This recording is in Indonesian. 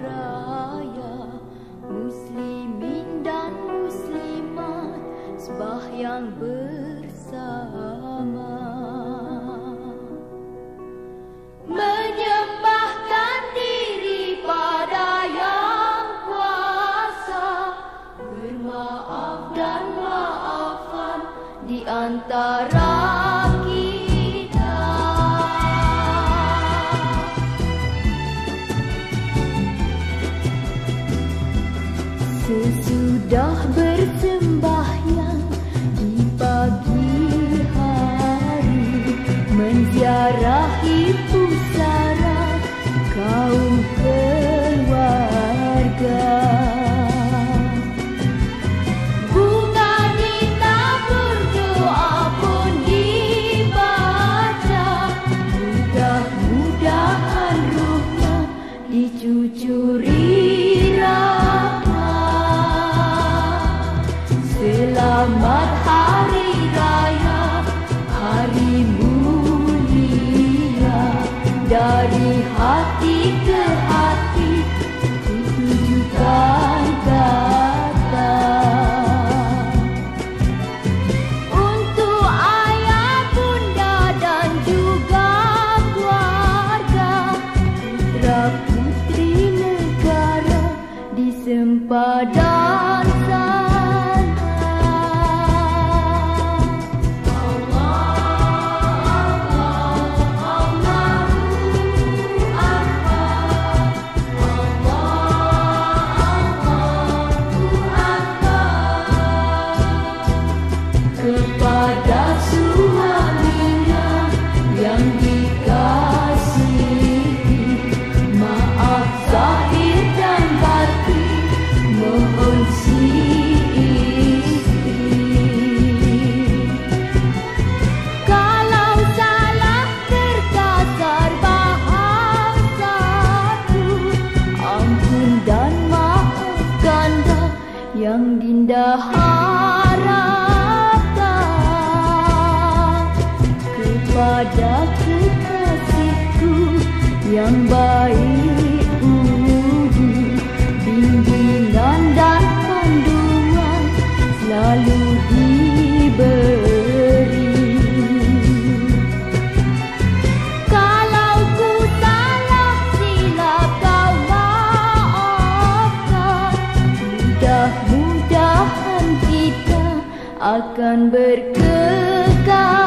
Raya Muslimin dan Muslimat shubah yang bersama. Menyembahkan diri pada yang kuasa bermaaf dan maafan di antara kita. Sesudah bersembahyang di pagi hari Menziarahi pusara kaum keluarga. Bunga Good. Yeah. Yang dinda harapkan kepada kekasihku yang baik akan berkekal.